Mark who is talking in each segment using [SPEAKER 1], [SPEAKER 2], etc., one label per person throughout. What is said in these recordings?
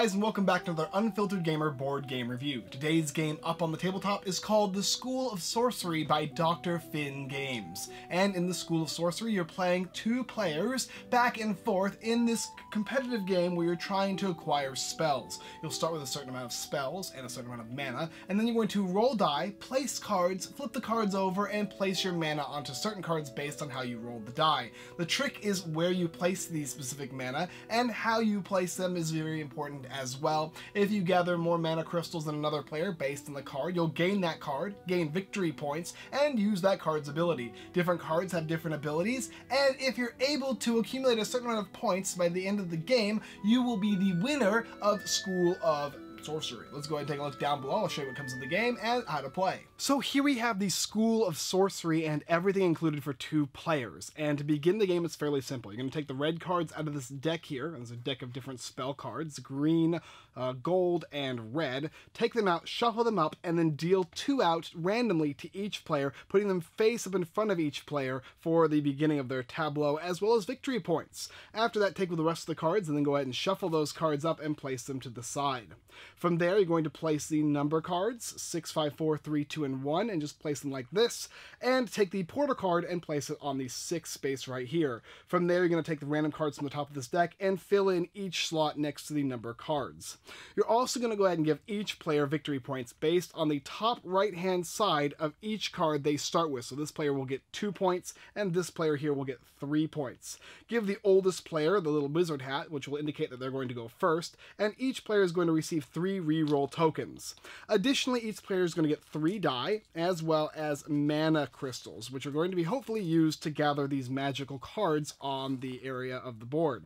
[SPEAKER 1] guys and welcome back to another Unfiltered Gamer board game review. Today's game up on the tabletop is called The School of Sorcery by Dr. Finn Games. And in the School of Sorcery you're playing two players back and forth in this competitive game where you're trying to acquire spells. You'll start with a certain amount of spells and a certain amount of mana, and then you're going to roll die, place cards, flip the cards over, and place your mana onto certain cards based on how you rolled the die. The trick is where you place these specific mana, and how you place them is very important as well. If you gather more mana crystals than another player based on the card, you'll gain that card, gain victory points, and use that card's ability. Different cards have different abilities, and if you're able to accumulate a certain amount of points by the end of the game, you will be the winner of School of sorcery. Let's go ahead and take a look down below. I'll show you what comes in the game and how to play. So here we have the School of Sorcery and everything included for two players. And to begin the game, it's fairly simple. You're going to take the red cards out of this deck here. There's a deck of different spell cards, green, uh, gold, and red. Take them out, shuffle them up, and then deal two out randomly to each player, putting them face up in front of each player for the beginning of their tableau, as well as victory points. After that, take the rest of the cards, and then go ahead and shuffle those cards up and place them to the side. From there, you're going to place the number cards, 6, 5, 4, 3, 2, and 1, and just place them like this, and take the portal card and place it on the 6 space right here. From there, you're going to take the random cards from the top of this deck and fill in each slot next to the number cards. You're also going to go ahead and give each player victory points based on the top right-hand side of each card they start with. So this player will get 2 points, and this player here will get 3 points. Give the oldest player the little wizard hat, which will indicate that they're going to go first, and each player is going to receive 3 three reroll tokens. Additionally, each player is going to get three die, as well as mana crystals, which are going to be hopefully used to gather these magical cards on the area of the board.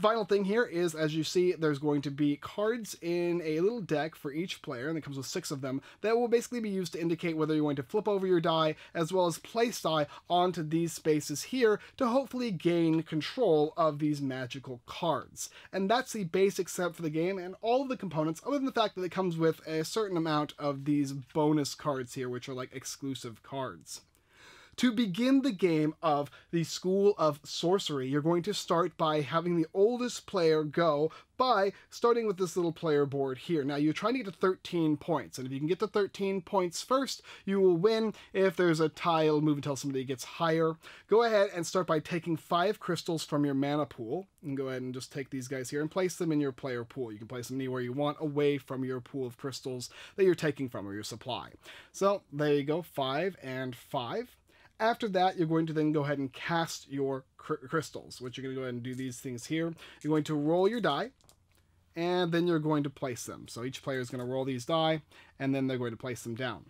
[SPEAKER 1] Final thing here is, as you see, there's going to be cards in a little deck for each player, and it comes with six of them, that will basically be used to indicate whether you're going to flip over your die, as well as place die onto these spaces here to hopefully gain control of these magical cards. And that's the basic setup for the game, and all of the components, other than the fact that it comes with a certain amount of these bonus cards here, which are like exclusive cards. To begin the game of the School of Sorcery, you're going to start by having the oldest player go by starting with this little player board here. Now you're trying to get to 13 points, and if you can get to 13 points first, you will win. If there's a tie, it'll move until somebody gets higher. Go ahead and start by taking five crystals from your mana pool, and go ahead and just take these guys here and place them in your player pool. You can place them anywhere you want, away from your pool of crystals that you're taking from or your supply. So there you go, five and five. After that, you're going to then go ahead and cast your cr crystals, which you're going to go ahead and do these things here. You're going to roll your die, and then you're going to place them. So each player is going to roll these die, and then they're going to place them down.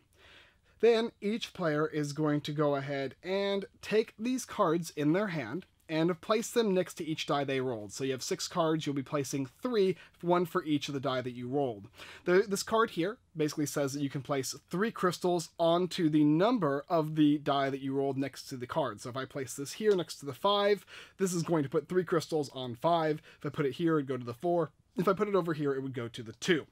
[SPEAKER 1] Then each player is going to go ahead and take these cards in their hand, and place them next to each die they rolled. So you have six cards, you'll be placing three, one for each of the die that you rolled. The, this card here basically says that you can place three crystals onto the number of the die that you rolled next to the card. So if I place this here next to the five, this is going to put three crystals on five. If I put it here, it'd go to the four. If I put it over here, it would go to the two.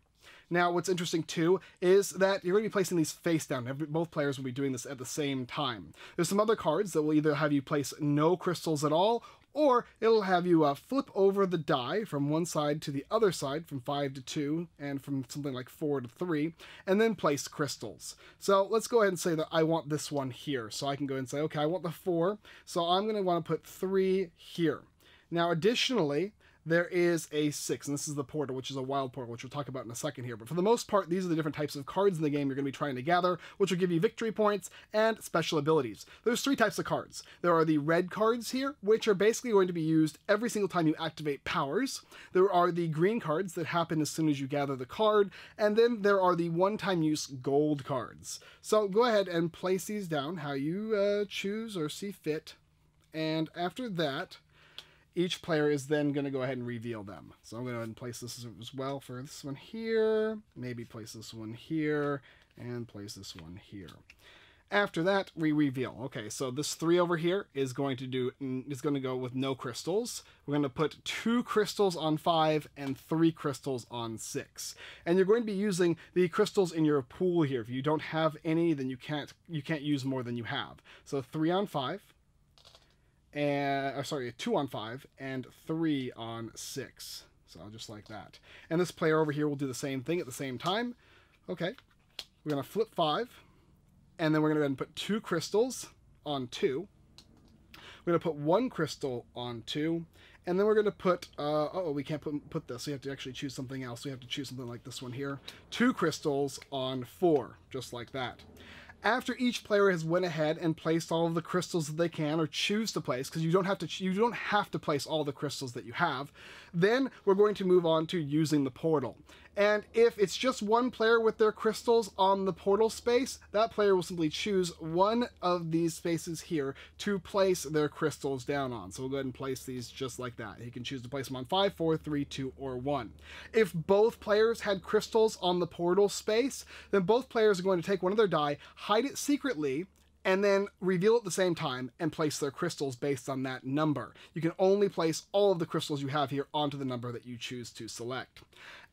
[SPEAKER 1] Now, what's interesting too is that you're going to be placing these face down. Both players will be doing this at the same time. There's some other cards that will either have you place no crystals at all, or it'll have you uh, flip over the die from one side to the other side, from 5 to 2, and from something like 4 to 3, and then place crystals. So let's go ahead and say that I want this one here. So I can go ahead and say, okay, I want the 4, so I'm going to want to put 3 here. Now, additionally, there is a six, and this is the portal, which is a wild portal, which we'll talk about in a second here. But for the most part, these are the different types of cards in the game you're going to be trying to gather, which will give you victory points and special abilities. There's three types of cards. There are the red cards here, which are basically going to be used every single time you activate powers. There are the green cards that happen as soon as you gather the card, and then there are the one-time use gold cards. So go ahead and place these down how you uh, choose or see fit. And after that, each player is then going to go ahead and reveal them. So I'm going to go ahead and place this as well for this one here, maybe place this one here, and place this one here. After that, we reveal. Okay, so this three over here is going to do mm, is going to go with no crystals. We're going to put two crystals on five and three crystals on six. And you're going to be using the crystals in your pool here. If you don't have any, then you can't you can't use more than you have. So three on five, and or sorry, two on five and three on six. So just like that. And this player over here will do the same thing at the same time. Okay, we're to flip five, and then we're to go ahead and put two crystals on two. We're to put one crystal on two, and then we're to put, uh, oh, we can't put, put this. We have to actually choose something else. We have to choose something like this one here. Two crystals on four, just like that after each player has went ahead and placed all of the crystals that they can or choose to place because you don't have to you don't have to place all the crystals that you have then we're going to move on to using the portal and if it's just one player with their crystals on the portal space, that player will simply choose one of these spaces here to place their crystals down on. So we'll go ahead and place these just like that. He can choose to place them on 5, 4, 3, 2, or 1. If both players had crystals on the portal space, then both players are going to take one of their die, hide it secretly, and then reveal at the same time and place their crystals based on that number. You can only place all of the crystals you have here onto the number that you choose to select.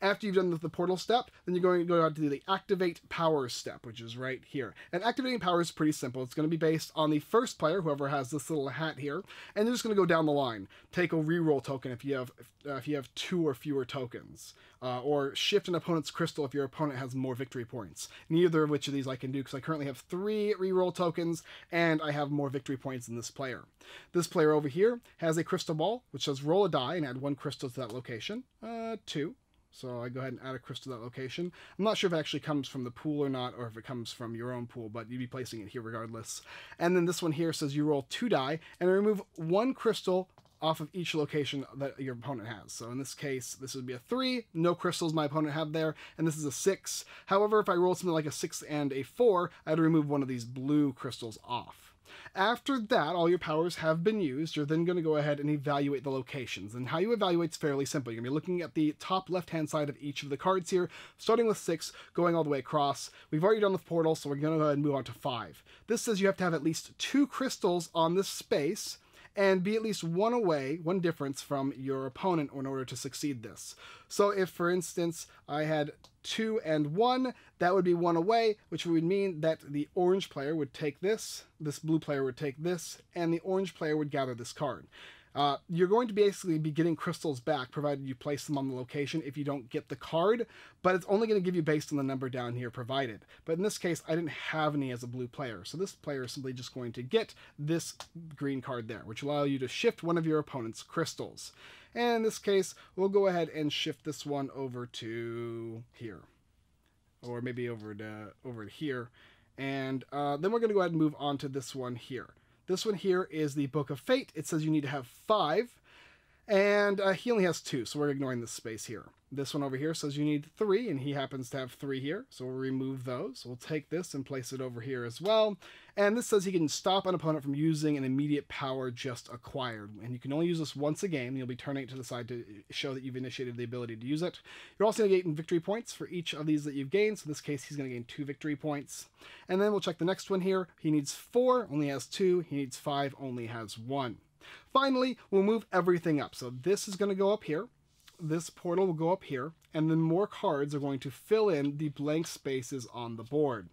[SPEAKER 1] After you've done the, the portal step, then you're going to go out to do the activate power step, which is right here. And activating power is pretty simple. It's going to be based on the first player, whoever has this little hat here, and you're just going to go down the line. Take a reroll token if you have uh, if you have two or fewer tokens, uh, or shift an opponent's crystal if your opponent has more victory points. Neither of which of these I can do because I currently have three reroll tokens and I have more victory points than this player. This player over here has a crystal ball, which says roll a die and add one crystal to that location. Uh, two. So I go ahead and add a crystal to that location. I'm not sure if it actually comes from the pool or not, or if it comes from your own pool, but you'd be placing it here regardless. And then this one here says you roll two die and remove one crystal off of each location that your opponent has. So in this case, this would be a three, no crystals my opponent have there, and this is a six. However, if I roll something like a six and a four, I'd remove one of these blue crystals off. After that, all your powers have been used. You're then going to go ahead and evaluate the locations. And how you evaluate is fairly simple. You're going to be looking at the top left-hand side of each of the cards here, starting with six, going all the way across. We've already done the portal, so we're going to go ahead and move on to five. This says you have to have at least two crystals on this space, and be at least one away, one difference from your opponent in order to succeed this. So if, for instance, I had two and one, that would be one away, which would mean that the orange player would take this, this blue player would take this, and the orange player would gather this card. Uh, you're going to basically be getting crystals back, provided you place them on the location if you don't get the card, but it's only going to give you based on the number down here provided. But in this case, I didn't have any as a blue player, so this player is simply just going to get this green card there, which allow you to shift one of your opponent's crystals. And in this case, we'll go ahead and shift this one over to here. Or maybe over to over to here. And uh, then we're going to go ahead and move on to this one here. This one here is the Book of Fate. It says you need to have five, and uh, he only has two, so we're ignoring this space here. This one over here says you need three, and he happens to have three here, so we'll remove those. We'll take this and place it over here as well. And this says he can stop an opponent from using an immediate power just acquired. And you can only use this once a game. You'll be turning it to the side to show that you've initiated the ability to use it. You're also going to gain victory points for each of these that you've gained. So in this case, he's going to gain two victory points. And then we'll check the next one here. He needs four, only has two. He needs five, only has one. Finally, we'll move everything up. So this is going to go up here this portal will go up here, and then more cards are going to fill in the blank spaces on the board.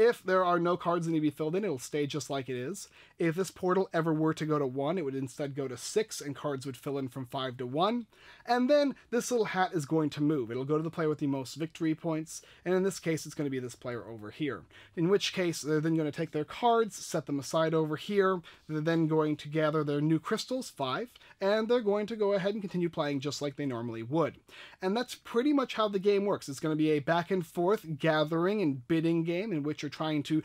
[SPEAKER 1] If there are no cards that need to be filled in, it'll stay just like it is. If this portal ever were to go to 1, it would instead go to 6, and cards would fill in from 5 to 1. And then this little hat is going to move. It'll go to the player with the most victory points, and in this case, it's going to be this player over here. In which case, they're then going to take their cards, set them aside over here. They're then going to gather their new crystals, 5, and they're going to go ahead and continue playing just like they normally would. And that's pretty much how the game works. It's going to be a back and forth gathering and bidding game in which you're trying to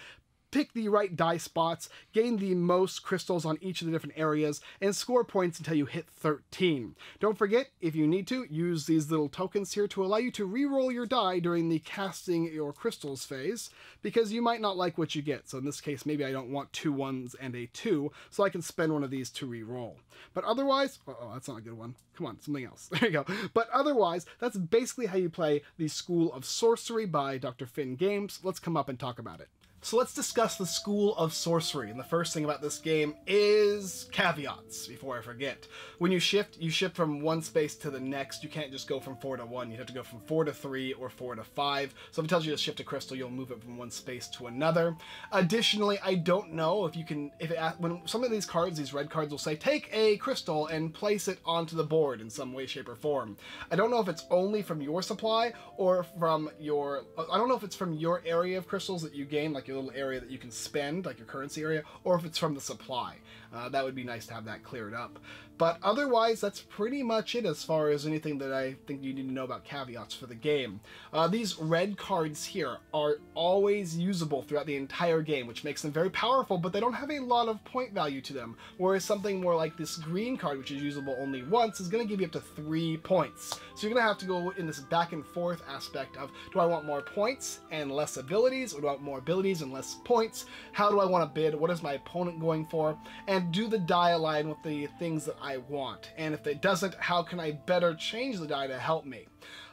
[SPEAKER 1] pick the right die spots, gain the most crystals on each of the different areas, and score points until you hit 13. Don't forget, if you need to, use these little tokens here to allow you to re-roll your die during the casting your crystals phase, because you might not like what you get. So in this case, maybe I don't want two ones and a two, so I can spend one of these to re-roll. But otherwise, oh, that's not a good one. Come on, something else. There you go. But otherwise, that's basically how you play the School of Sorcery by Dr. Finn Games. Let's come up and talk about it. So let's discuss the School of Sorcery. And the first thing about this game is caveats, before I forget. When you shift, you shift from one space to the next. You can't just go from 4 to 1. You have to go from 4 to 3 or 4 to 5. So if it tells you to shift a crystal, you'll move it from one space to another. Additionally, I don't know if you can, if it, when some of these cards, these red cards will say, take a crystal and place it onto the board in some way, shape, or form. I don't know if it's only from your supply or from your, I don't know if it's from your area of crystals that you gain, like your little area that you can spend, like your currency area, or if it's from the supply. Uh, that would be nice to have that cleared up. But otherwise, that's pretty much it as far as anything that I think you need to know about caveats for the game. Uh, these red cards here are always usable throughout the entire game, which makes them very powerful, but they don't have a lot of point value to them. Whereas something more like this green card, which is usable only once, is going to give you up to three points. So you're going to have to go in this back and forth aspect of, do I want more points and less abilities, or do I want more abilities and less points? How do I want to bid? What is my opponent going for? And do the die align with the things that I want? And if it doesn't, how can I better change the die to help me?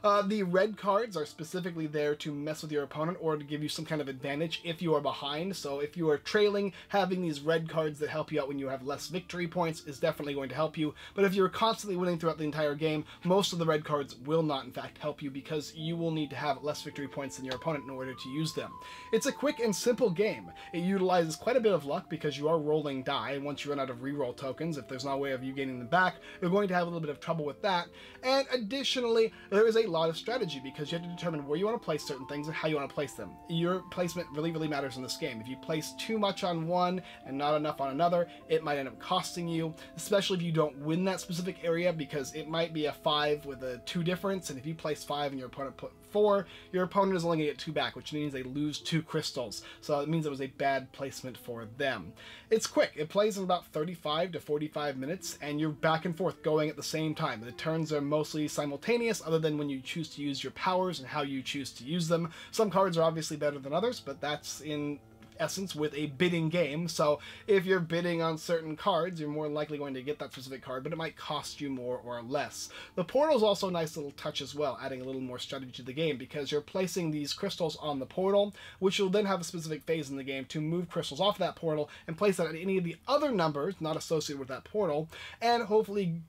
[SPEAKER 1] Uh, the red cards are specifically there to mess with your opponent or to give you some kind of advantage if you are behind. So if you are trailing, having these red cards that help you out when you have less victory points is definitely going to help you. But if you're constantly winning throughout the entire game, most of the red cards will not in fact help you because you will need to have less victory points than your opponent in order to use them. It's a quick and simple game. It utilizes quite a bit of luck because you are rolling die, and once you run out of reroll tokens, if there's no way of you gaining them back, you're going to have a little bit of trouble with that. And additionally, there is a lot of strategy because you have to determine where you want to place certain things and how you want to place them. Your placement really, really matters in this game. If you place too much on one and not enough on another, it might end up costing you, especially if you don't win that specific area because it might be a five with a two difference, and if you place five and your opponent put four, your opponent is only going to get two back, which means they lose two crystals. So that means it was a bad placement for them. It's quick. It plays in about 35 to 45 minutes, and you're back and forth going at the same time. The turns are mostly simultaneous, other than when you choose to use your powers and how you choose to use them. Some cards are obviously better than others, but that's in essence with a bidding game. So if you're bidding on certain cards, you're more likely going to get that specific card, but it might cost you more or less. The portal is also a nice little touch as well, adding a little more strategy to the game because you're placing these crystals on the portal, which will then have a specific phase in the game to move crystals off that portal and place that at any of the other numbers not associated with that portal, and hopefully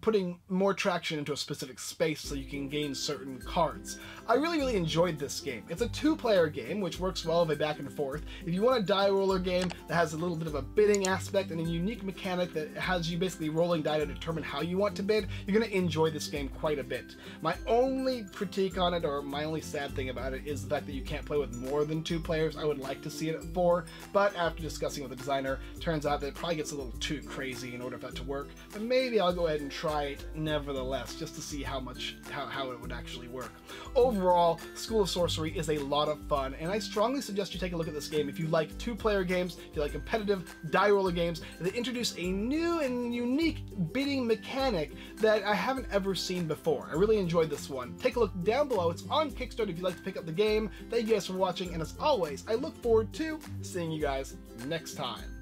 [SPEAKER 1] putting more traction into a specific space so you can gain certain cards. I really, really enjoyed this game. It's a two-player game, which works well with a back and forth. If you want a die roller game that has a little bit of a bidding aspect and a unique mechanic that has you basically rolling die to determine how you want to bid, you're going to enjoy this game quite a bit. My only critique on it, or my only sad thing about it, is the fact that you can't play with more than two players. I would like to see it at four, but after discussing with the designer, turns out that it probably gets a little too crazy in order for that to work. But maybe I'll go ahead and try it nevertheless, just to see how much how, how it would actually work. Overall, School of Sorcery is a lot of fun, and I strongly suggest you take a look at this game if you like two-player games, if you like competitive die roller games, they introduce a new and unique bidding mechanic that I haven't ever seen before. I really enjoyed this one. Take a look down below. It's on Kickstarter if you'd like to pick up the game. Thank you guys for watching, and as always, I look forward to seeing you guys next time.